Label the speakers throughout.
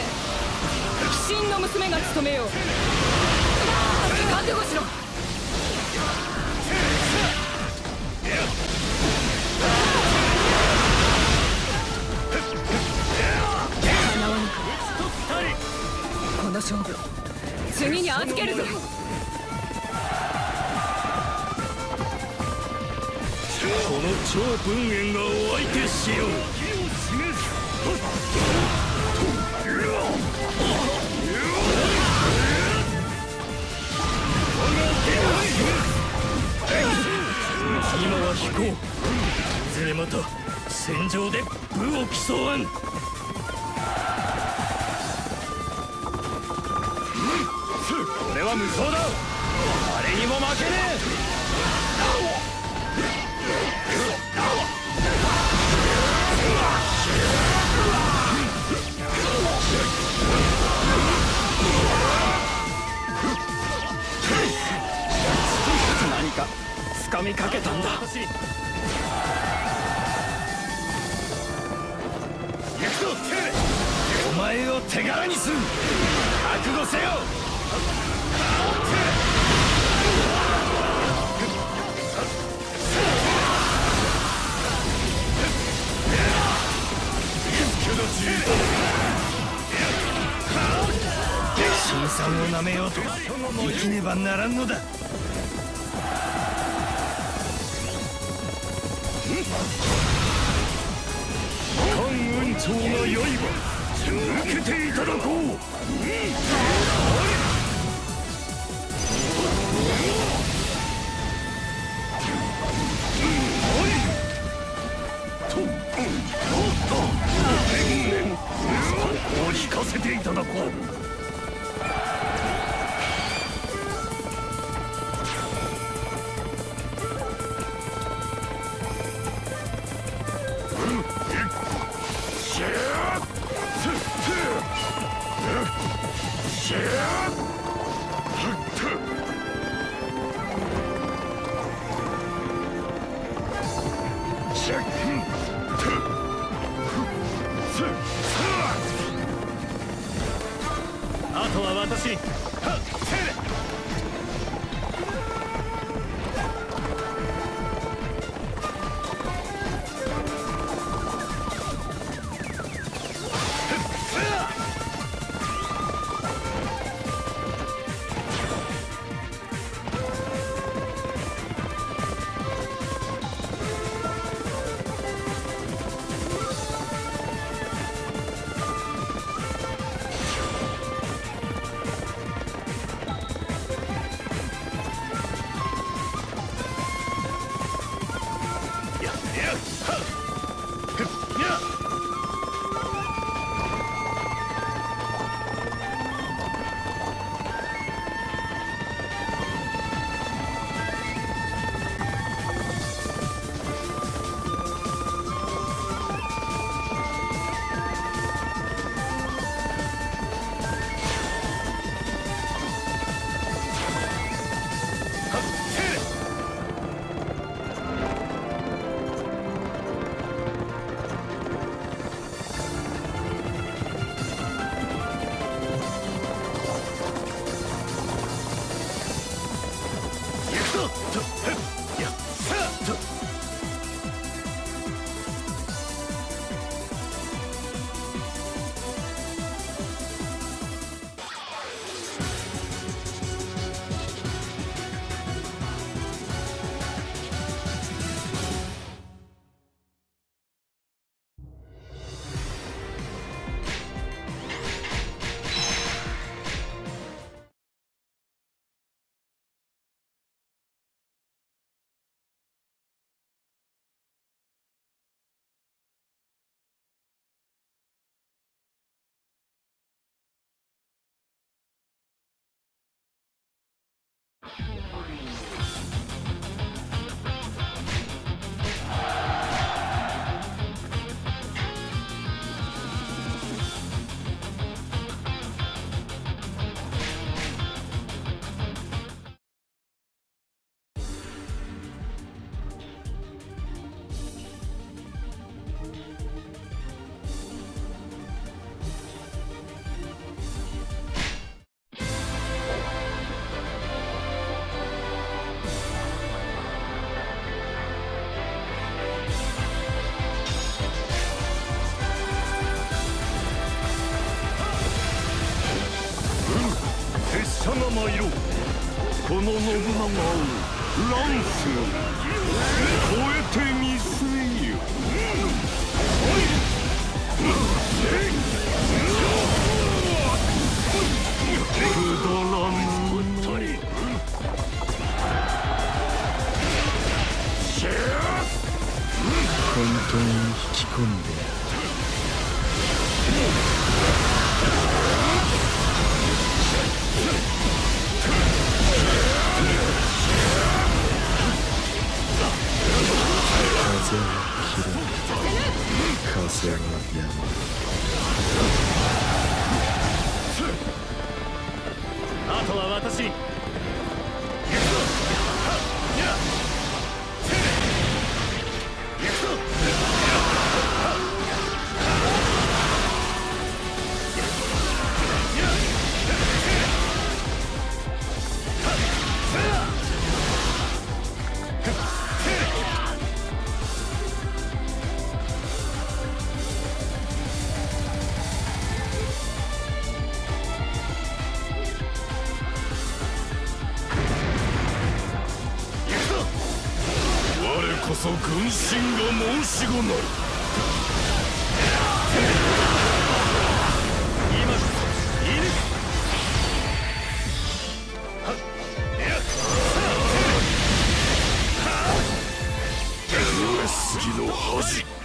Speaker 1: て鬼神の娘が務めよう。覚悟しろ叶わぬか。この勝負次に預けるぞ。
Speaker 2: この超文縁がお相手しようずれまた戦場で武を競わん。俺は無双だ。誰にも負けねえ。ならんのだ。関雲長が良いば受けていただこうこう引かせていただこう。
Speaker 3: Yeah. の信長を乱世超えてみせよくだらぬ
Speaker 4: 本当に引き込んで。やる風は切れない風はやま
Speaker 5: あとは私。に
Speaker 3: こそ軍神が申し子なる。
Speaker 5: 今こそ射抜く
Speaker 3: 上杉の恥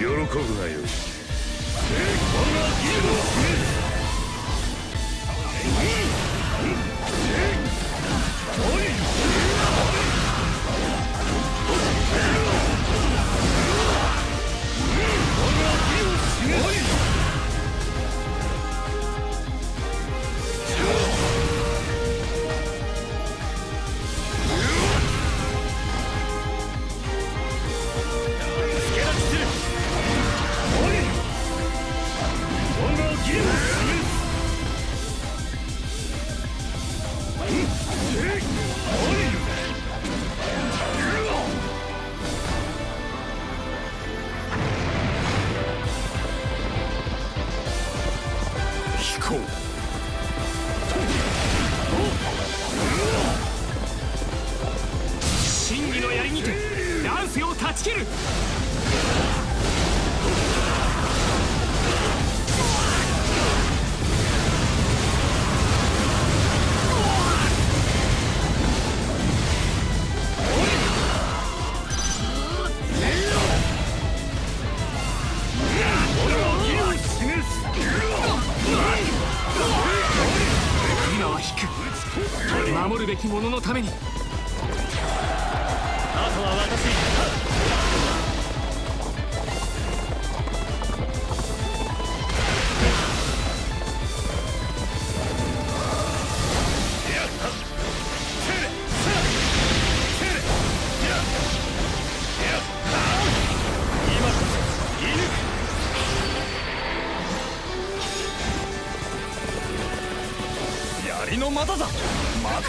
Speaker 1: 喜ぶがよい。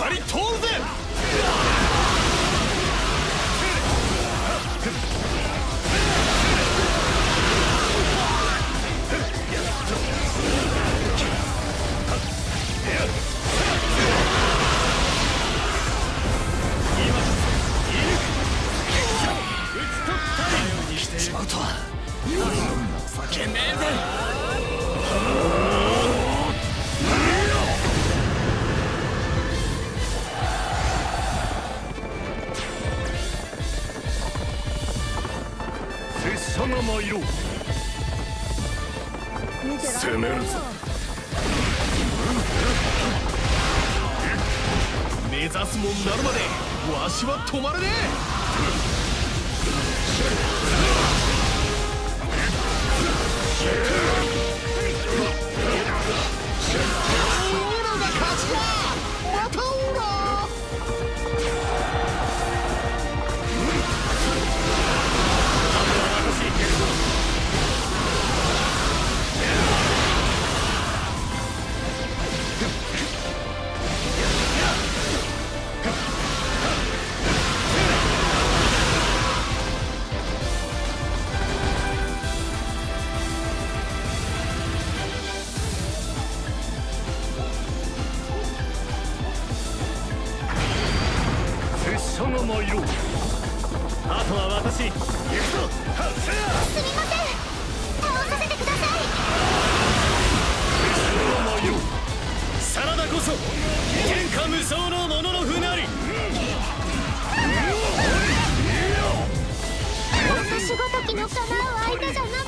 Speaker 6: かり通るぜ指すもんなるまでわしは止まれね。えオーラが勝ちだまたオーラ
Speaker 2: そ天下無双の者ののなり
Speaker 7: 私ごときの叶う相手じゃな
Speaker 2: い。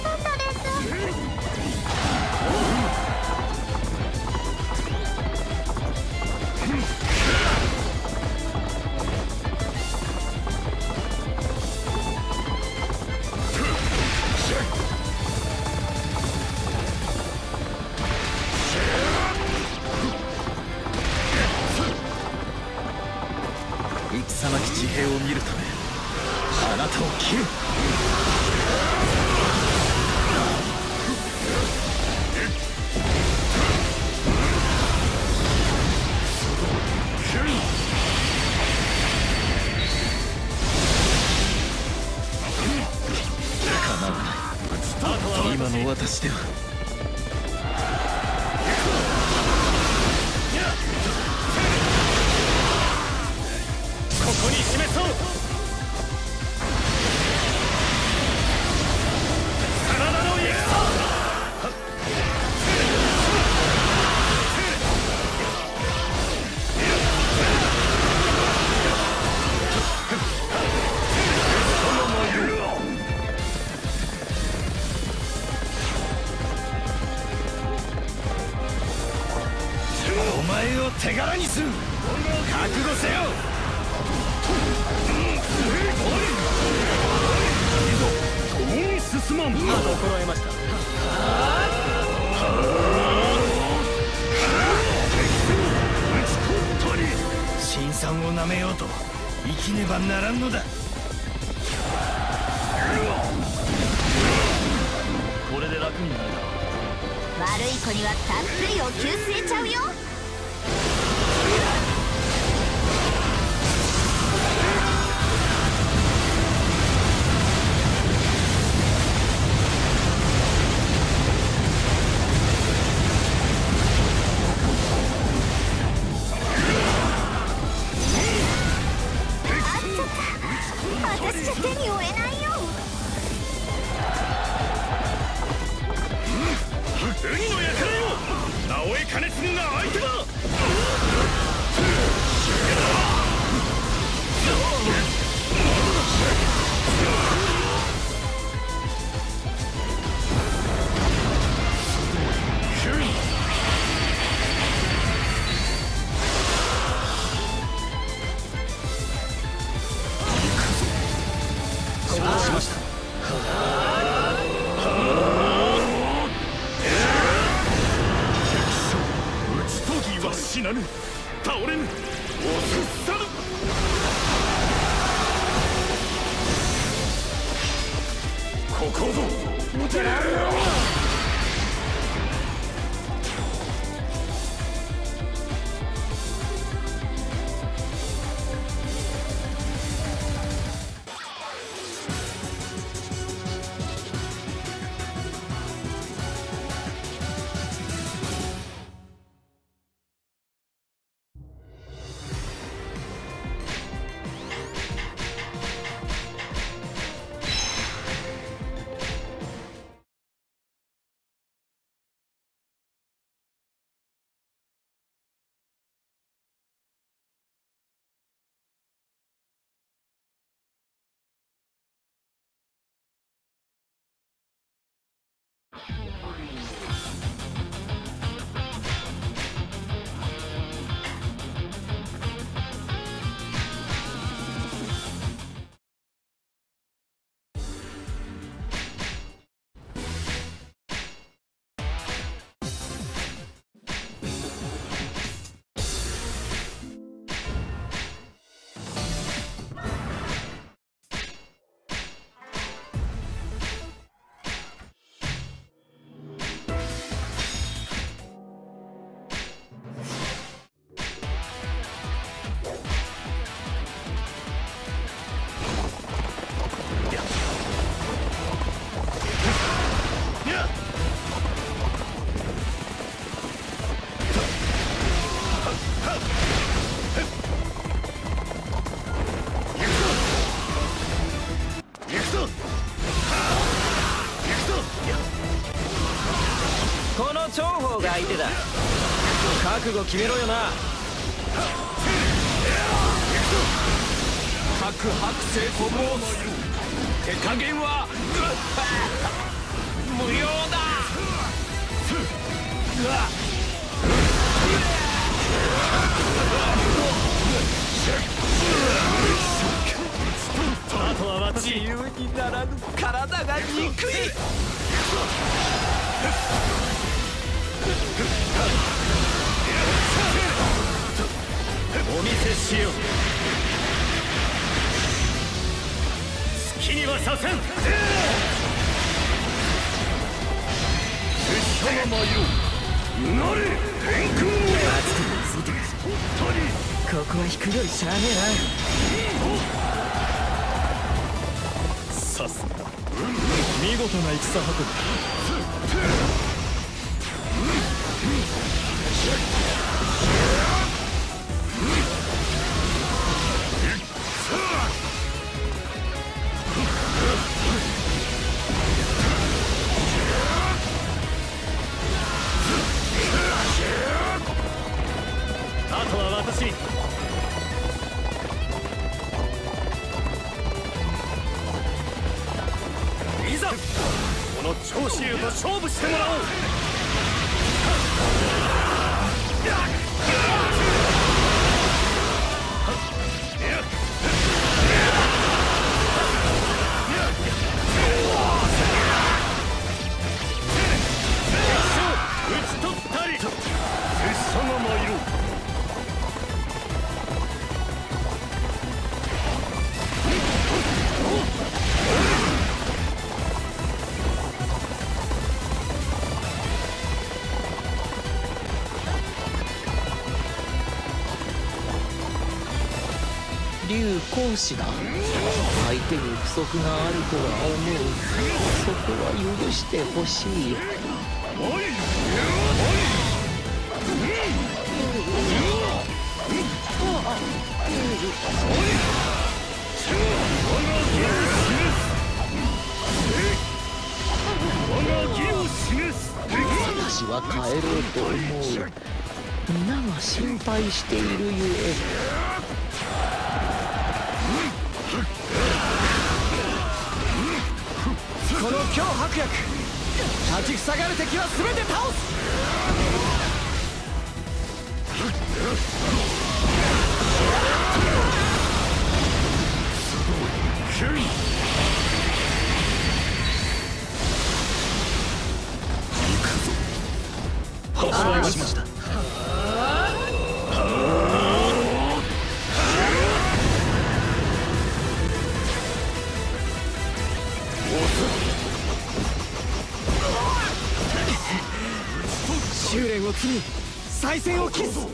Speaker 7: 悪い子にはたっぷりお給水ちゃうよ。
Speaker 2: しました。
Speaker 8: 打ちは死なぬ。倒れぬ。押し去るここぞ。
Speaker 3: こ覚悟決めろよな。各白星と申す手加減は無用だ。
Speaker 2: あとは
Speaker 3: 自由にならぬ体が憎い
Speaker 2: お見せしよう。
Speaker 3: 好きに
Speaker 2: はさせん。拙者が参ろう。なれ天空の
Speaker 9: ここは引くよりしゃあねえな。
Speaker 2: さすが。見事な戦運びこの長州と勝負してもらおう。
Speaker 9: 竜公子だ。相手に不足があるとは思うそこは許してほしい私は帰ろうと思う皆が心配しているゆえ
Speaker 10: の強迫薬立ち塞がる敵は全て倒す
Speaker 2: かしました
Speaker 10: 修練を。積み再戦を期す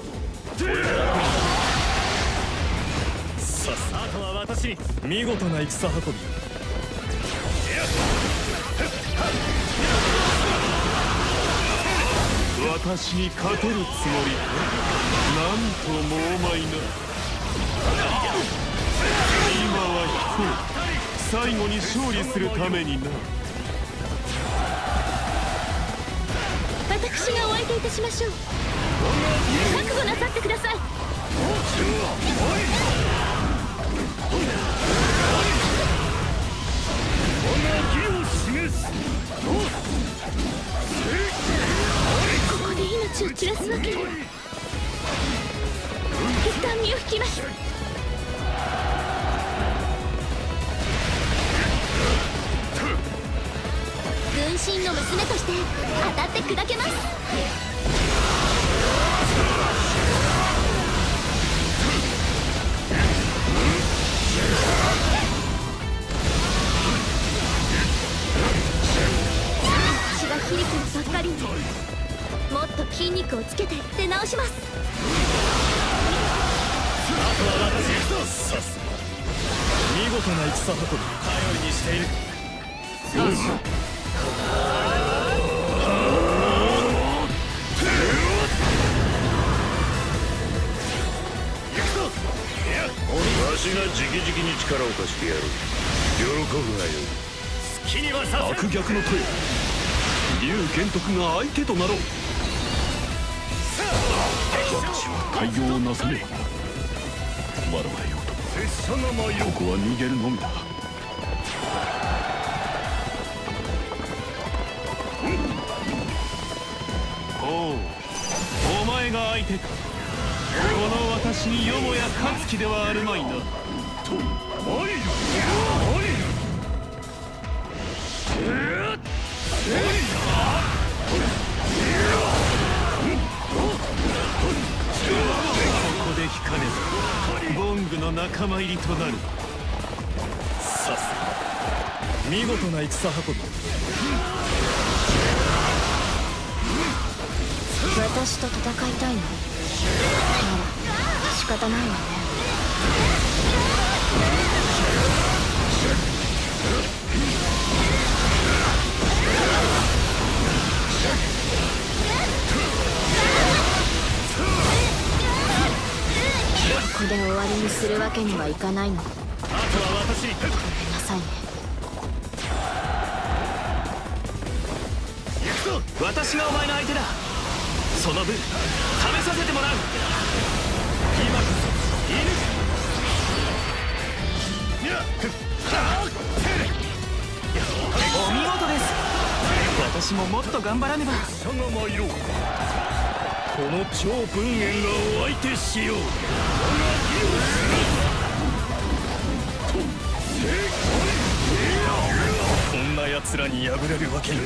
Speaker 2: さああとは私に。見事な戦運び
Speaker 11: 私に。勝てるつもりかなんともおまいな今は引こう最後に。勝利するために。な
Speaker 12: 私がお相手いたしましょう。覚悟なさってください。ここで命を散らすわけには。一旦身を引きます。軍神の娘として当たって砕けます。血が響くばっかりにもっと筋肉をつけて出直します。
Speaker 2: あとは私さすが見事な戦運び頼りにしている。
Speaker 13: わしが直々に力を貸してやる。喜ぶがよ
Speaker 2: 好きにはさせん。
Speaker 11: 悪逆の声。竜玄徳が相手となろう。私は対応をなさねば。笑われよ。うと
Speaker 2: 拙者が参ろう
Speaker 11: ここは逃げるのみだが相手かこの私によもや勝つ気ではあるまいなとここで引かねばボングの。仲間入りとなるさすが
Speaker 14: 見事な戦運び
Speaker 15: 私と戦いたいの？なら仕方ないわね。ここで終わりにするわけにはいかないの。
Speaker 2: あとは私に
Speaker 15: なさいね。
Speaker 2: 行くぞ
Speaker 14: 私がお前の相手だ。その分試させてもらう。
Speaker 2: 今こそ射抜くいや
Speaker 14: お見事です。私ももっと頑張らねば。
Speaker 2: さが参ろ。うこの超文元がお相手しよう。こんな奴らに敗れるわけに。は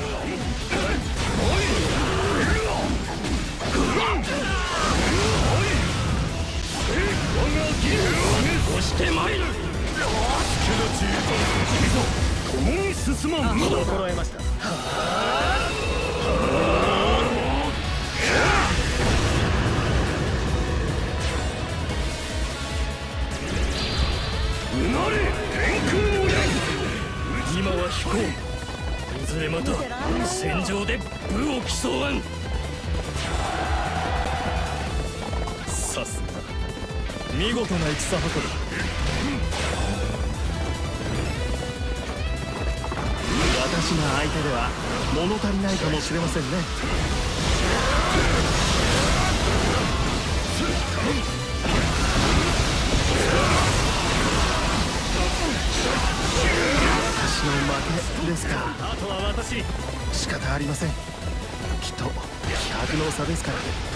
Speaker 2: 押してまいる共に進まん心得ましたうなれ天空の矢今は飛行。いずれまた戦場で武を競わん。見事な戦運び私が相手では物足りないかもしれませんね。
Speaker 14: 私の負けですか。
Speaker 2: あとは私。に
Speaker 14: 仕方ありません。きっと気迫の差ですから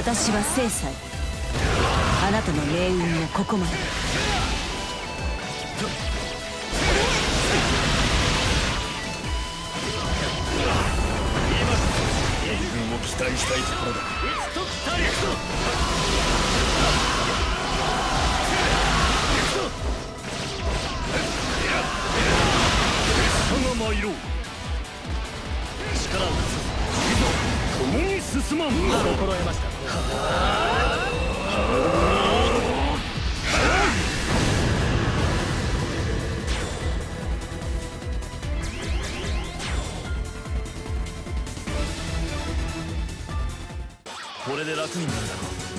Speaker 10: 私は制裁。あなたの命運もここまで。
Speaker 2: 命運を期待したいところだ。進まん心得ました。これで楽になるだろう